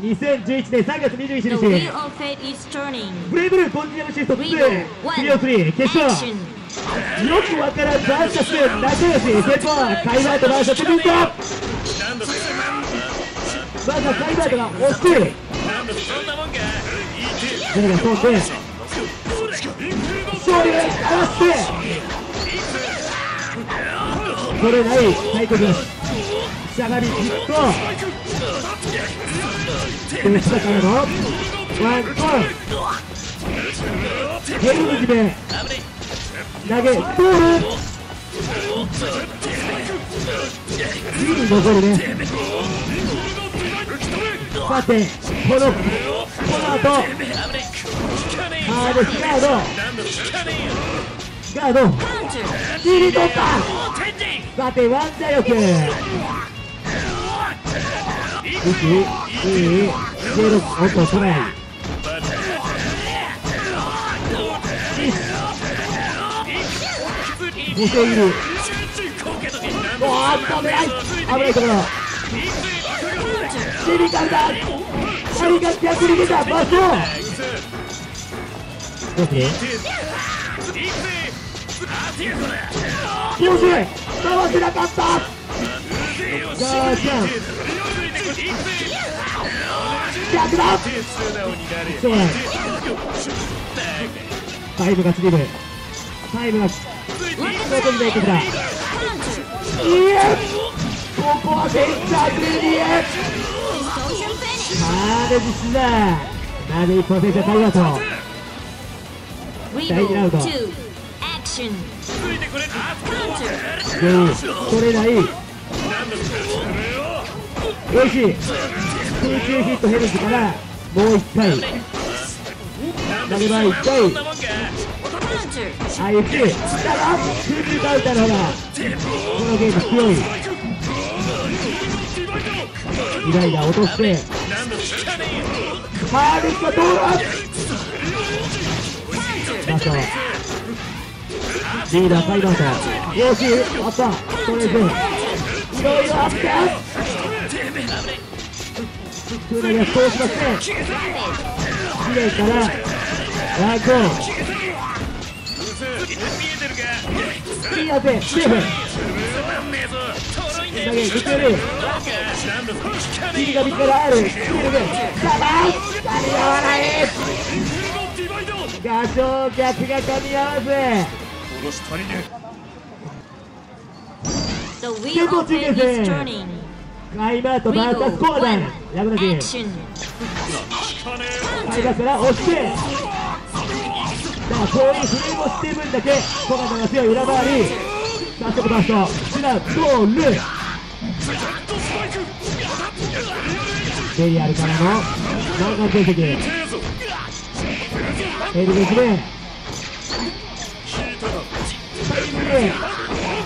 2011年3月 The 21 wheel 日.ブレイブルーコンティニアムシフト We 2 go 3 one. 3決勝.よくわからんバーサス仲良し先方カイバートバーサスピントバーサスカイバートが押して。それが飛んで勝利を表して。取れないサイコです。しゃがみキットで下からのワンコンヘルム決め投げボール次に残るねさてこのこの後ハーデスガードガード切り取った。さてワンダ力。1、2、16、おっと、トライ。5点いる。おーっと、危ない。危ないところ。シリカルだ。何が逆に出た。バス。をどうする？気持ちいい回せなかった。ガーシャン逆だそうだタイムが過ぎるタイムが外に出てきたいいえここはセンタークリーエ Distortion finish. ハーレ実施だなぜ一本選手はタイムアウト Revo round. two. Action. Counter. 全員取れないよし空中ヒットヘルズからもう一回。投げ場一回。あゆきだが空中カウンターの方がこのゲーム強いイライラ落としてハーレスが通るバトリーダーカイバートよしあったストレートいろいろあってクーナが通しますね綺麗からワンコーンいい当てセーフ投げ抜けるキリが見つからあるキリがさあ噛み合わない画像逆が噛み合わず The wheel of fate is turning. カイバートバーサスコーナー。ヤグナティ Action. カイバーから押して。だからそういうフレームをしている分だけ。コガナが強い裏回り。早速バーストシュラゴー。ルベリアルからの。南岸定石エルベスで。タイミングで。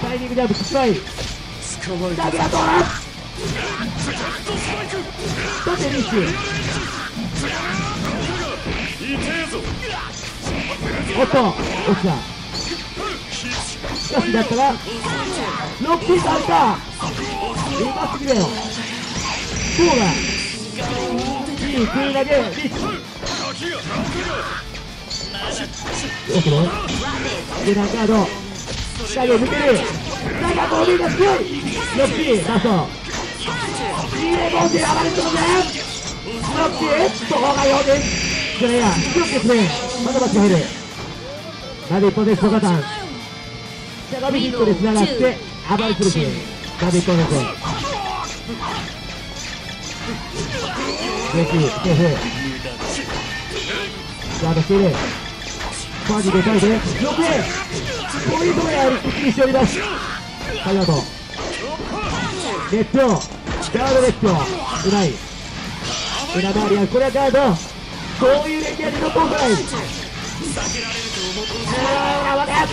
タイミングジャンプ失敗ダグラトラ縦リッチおっと落ちたしかしだったらロッキーされたうますぎだよそうだいい食い投げリッチどうするゲランカード下げ抜けるだがボディが強いロッキーラストいいねボディ上がるってことねロッキーそこが4人プレイヤー強くですねまだバチが入るなで一本です小型しゃがみヒットで繋がって暴れつるしなで一本ですよしセーフガードしているマジでかいで6円こういうところにある一気にしておりますありがとう熱狂ガード熱狂うまい。裏回りはこれはガードこうい。う連携でどこをかない。あーわかっ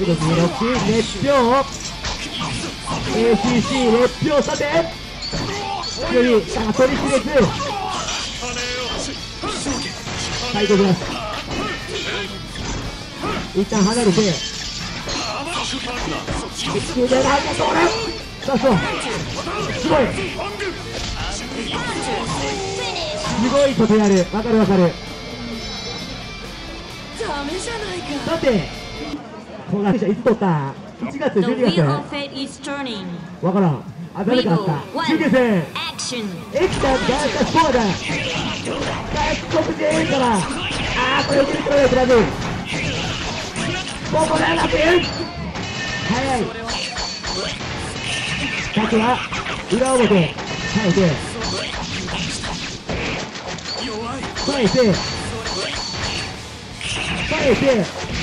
うど16熱狂 ACC 熱狂さてよりさあ取り切れず最高です一旦離れて一球でなんか通るさあそうすごいすごいことやるわかるわかるダメじゃないかさてこがいつ取った1月 The 12 wheel 月わからんあ誰かあった中継戦エキタンスポーダ外国人からあーこれ受けてくれよクラブここで楽園早い先は裏表耐えて耐えて耐えて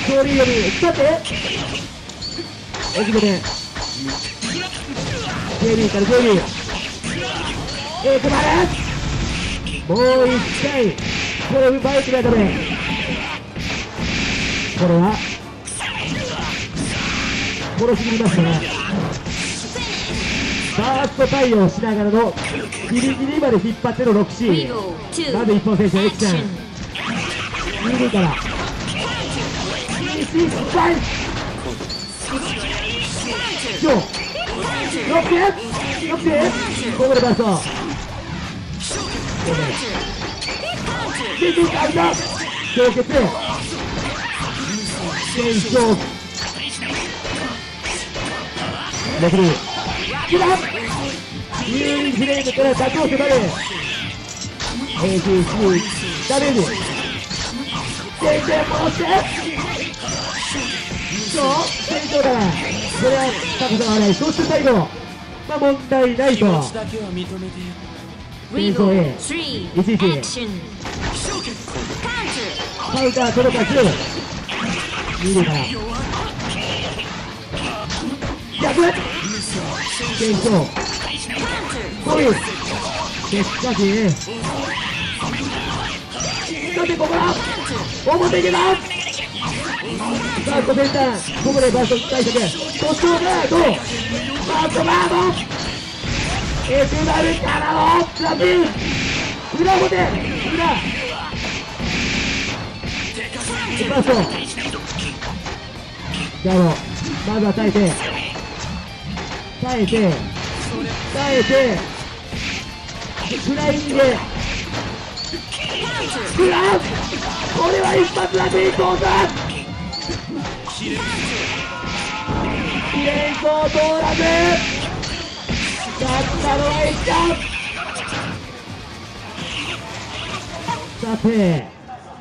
勝利より立って奥目で JB から JB えー、まれもう一回これ奪いきないためこれは殺し切りましたねファースト対応しながらのギリギリまで引っ張っての 6C Regal 2まず一本選手エキちゃん。Action. 二塁から。西失敗今日6点6点ここでバスト出てたんだ氷結検証レフリーキラユーリフレームから打倒迫る AGC ダメージ全然戻してそう成長だなこれは高さがないそして最後まあ問題ないとだけは認めてよ Regal A 3 1 1 action counter カウンター届かず二塁から逆検証 counter こういうしかしさてここだ表にださあ、コセンター、ここでバスト対策、トストガード、バストガード、エスナルからのラピン、裏表、裏、バスト、ガード、まずは耐えて、耐えて、耐えて、フライング、フランこれは一発だけ一本だ記念校通らず勝ったのは一ちゃんさて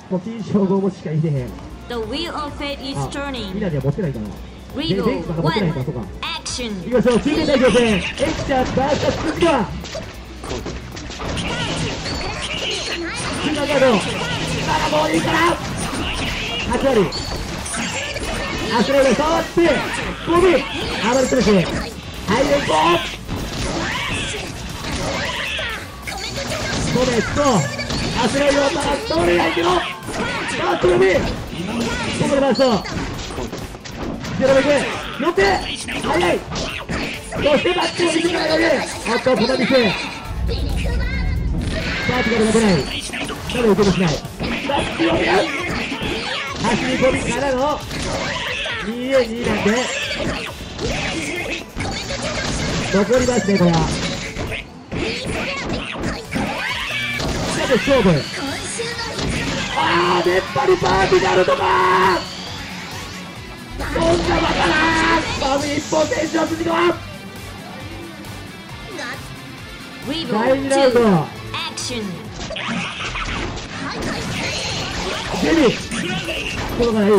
もう金賞5もしかいねへん The wheel of fate is あみん turning なには持ってないかなで Regal 電気なんか持ってないかそうか。1 action いきましょう。中継代表戦。エキちゃん VS 辻川次のガード7もういいから。8割。アスレイが触ってボブ暴れてるしはいレイコーコメットアスレイをただ通れないけどあっとルビーここでバストゼロベク乗って早い。そしてバックを見てからあっとこのミスバーティカルが出ない。ただ受けもしない。バックを見る走り込みからの 2A2 なんで。残りますねこれは。さて勝負。あー出っ張りパーティカルとか。そんなバカなまず一本選手は辻川第2ラウンド2 action ジェリー届かない。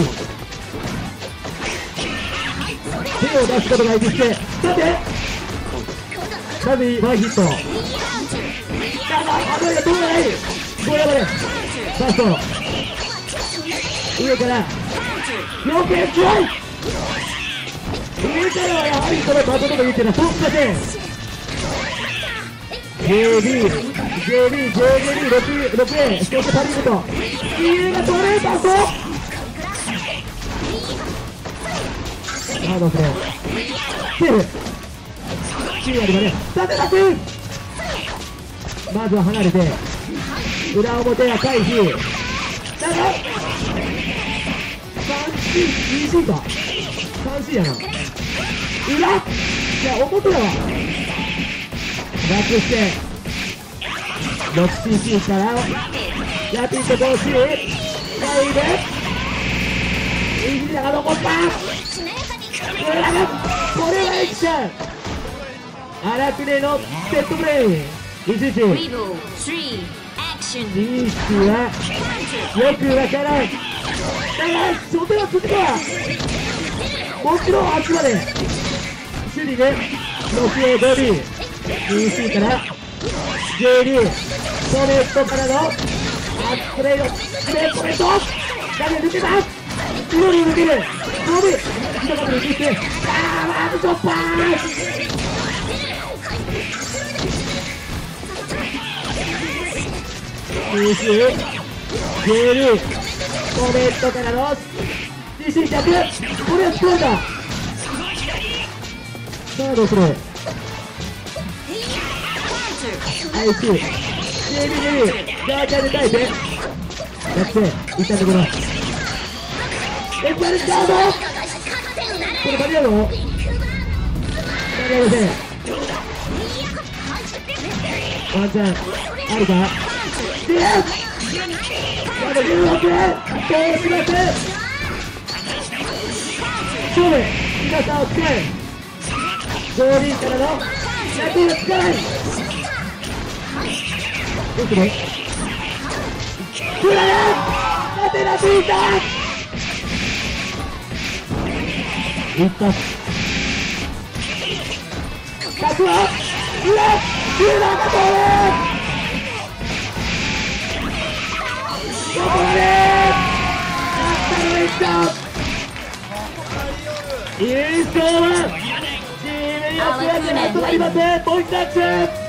手を出すことがい。い。してさてまずワンヒットだがあのが取れない。これまでファースト上から両手強い上からはやはりこのバトルと言ってるそうかせん JB、JB、JB、6、6A、そしてパリブと、EA が取れたぞハードスロー。セーフ。9割まで、さて立つまずは離れて、裏表は回避。だが、3C、2C か。3C やな。裏いや、表だわ。バックして、6cc からヤピンと同士ライブイジラが残ったこれだがこれはエキちゃん荒くねのセットプレイイジジ Weevil 3 Action リーチはよくわからん初手は続くもちろんあくまで守備で 6A5B DC から JD ソネットからのアップレイドスレットレット誰抜けた後ろに抜ける 5B 一言に切ってあーワープショッパー DC ジェルコメントからの DC 逆これはスプレーだ。さあどうする？Counter 愛し JD ガーチャーで耐えてやっていったところエクアルスカードこれ間に合うの間に合いませんワンチャンあるかでやだ16どうします勝負。皆さんを使えゴーリンからの役を使わないどうするクラヤアテナついた一発100は裏裏が通るした。優勝はチームヨシアでとなりませんポイントアップ